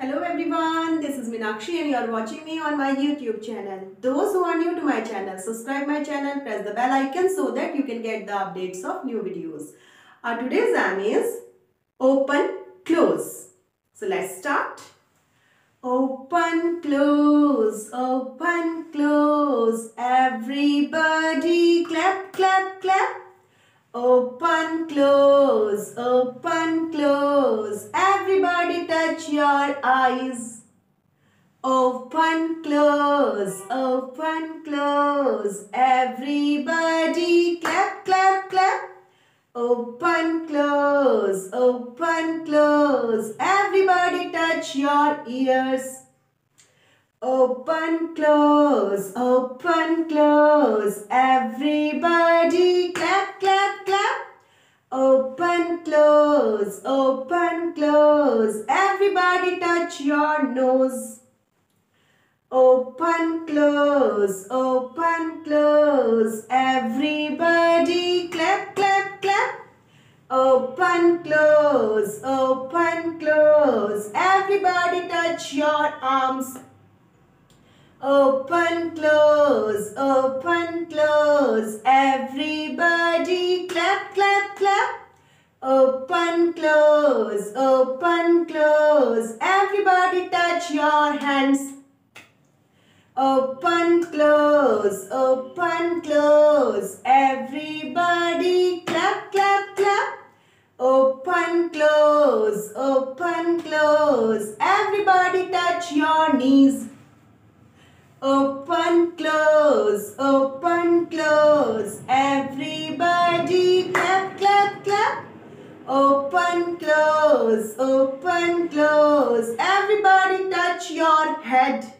Hello everyone, this is Meenakshi and you are watching me on my YouTube channel. Those who are new to my channel, subscribe my channel, press the bell icon so that you can get the updates of new videos. Our today's exam is open, close. So let's start. Open, close, open, close. Everybody clap, clap, clap. Open, close, open, close. Everybody touch your eyes. Open, close, open, close. Everybody clap, clap, clap. Open, close, open, close. Everybody touch your ears. Open, close, open, close. Everybody clap, clap, close, open, close. Everybody touch your nose. Open, close, open, close. Everybody clap, clap, clap. Open, close, open, close. Everybody touch your arms. Open, close, open, close. Everybody clap, clap, clap. Open, close, open, close. Everybody touch your hands. Open, close, open, close. Everybody clap, clap, clap. Open, close, open, close. Everybody touch your knees. Open, close, open, close. Everybody. Open, close, open, close. Everybody touch your head.